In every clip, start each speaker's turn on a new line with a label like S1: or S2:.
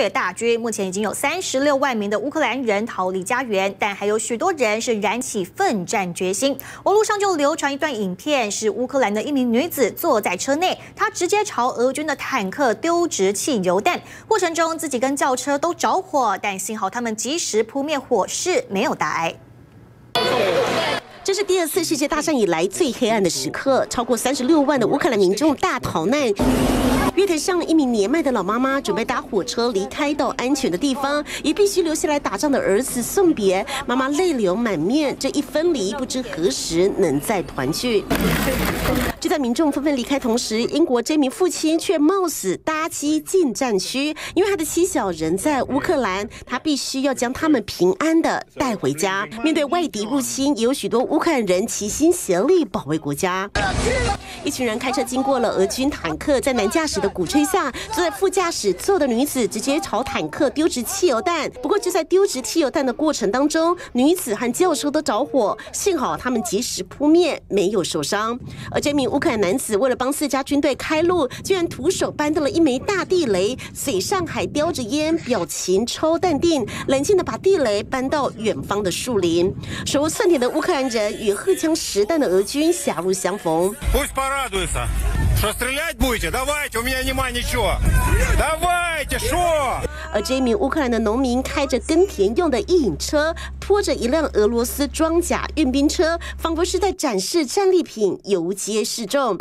S1: 略大军，目前已经有三十六万名的乌克兰人逃离家园，但还有许多人是燃起奋战决心。网络上就流传一段影片，是乌克兰的一名女子坐在车内，她直接朝俄军的坦克丢掷汽油弹，过程中自己跟轿车都着火，但幸好他们及时扑灭火势，没有大碍。
S2: 这是第二次世界大战以来最黑暗的时刻，超过三十六万的乌克兰民众大逃难。月台上一名年迈的老妈妈准备搭火车离开到安全的地方，也必须留下来打仗的儿子送别。妈妈泪流满面，这一分离不知何时能再团聚。就在民众纷纷离开同时，英国这名父亲却冒死搭机进战区，因为他的妻小人在乌克兰，他必须要将他们平安的带回家。面对外敌入侵，也有许多乌克兰人齐心协力保卫国家。一群人开车经过了俄军坦克，在男驾驶的鼓吹下，坐在副驾驶座的女子直接朝坦克丢掷汽油弹。不过就在丢掷汽油弹的过程当中，女子和轿车都着火，幸好他们及时扑灭，没有受伤。而这名乌克兰男子为了帮四家军队开路，居然徒手搬到了一枚大地雷，嘴上还叼着烟，表情超淡定，冷静的把地雷搬到远方的树林。手无寸铁的乌克兰人与荷枪实弹的俄军狭路相逢。而这一名乌克兰的农民开着耕田用的一引车，拖着一辆俄罗斯装甲运兵车，仿佛是在展示战利品，游街示众。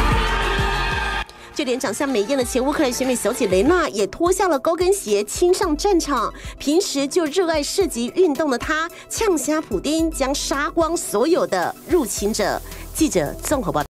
S2: 就连长相美艳的前乌克兰选美小姐雷娜，也脱下了高跟鞋，亲上战场。平时就热爱射击运动的她，呛瞎普丁，将杀光所有的入侵者。记者综合报道。